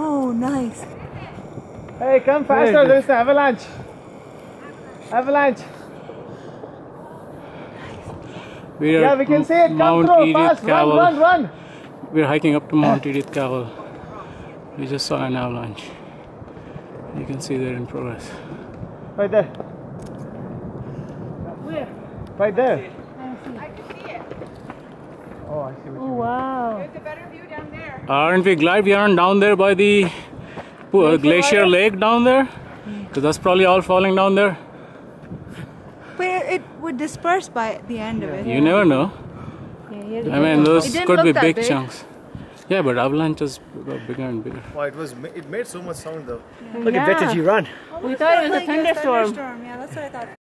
Oh, nice. Hey, come faster. Where is? There's an avalanche. Avalanche. We are Yeah, we can see it. Come Mount through. Edith Fast. Run, run, run. We're hiking up to Mount Edith Cavell. We just saw an avalanche. You can see they're in progress. Right there. Where? Right there. I can see it. Oh, I see what Oh, you wow. There's a better view down there. Aren't we glad we aren't down there by the glacier lake down there? Because that's probably all falling down there. But it would disperse by the end of it. You never know. Yeah, yeah. I mean, those could be big, big. chunks. Yeah, but avalanches got bigger and bigger. Wow, it was. It made so much sound though. Look at Betty run. We thought it was a like a thunderstorm. thunderstorm. Yeah, that's what I thought.